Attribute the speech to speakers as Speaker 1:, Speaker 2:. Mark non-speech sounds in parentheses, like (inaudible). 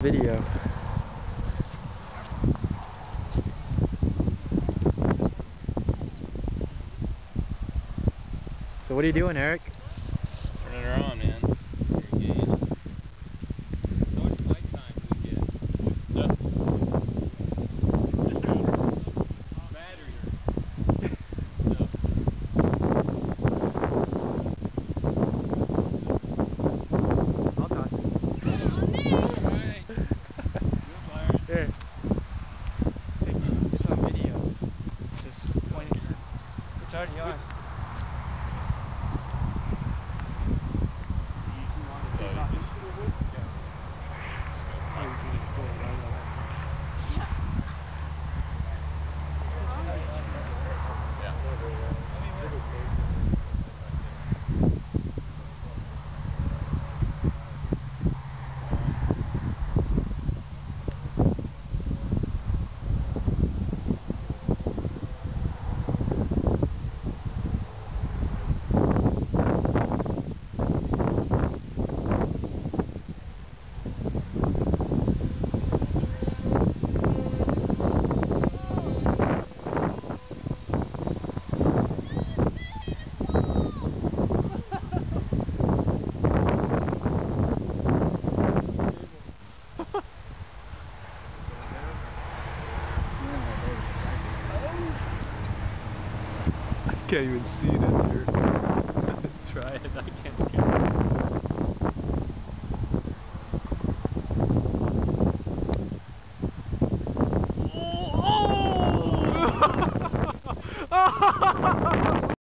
Speaker 1: Video. So what are you doing, Eric?
Speaker 2: Turning her on, man.
Speaker 1: It's already on.
Speaker 2: So you just-
Speaker 1: Oh, you can just pull it right away. I can't even see that here. (laughs)
Speaker 2: Try it. I can't.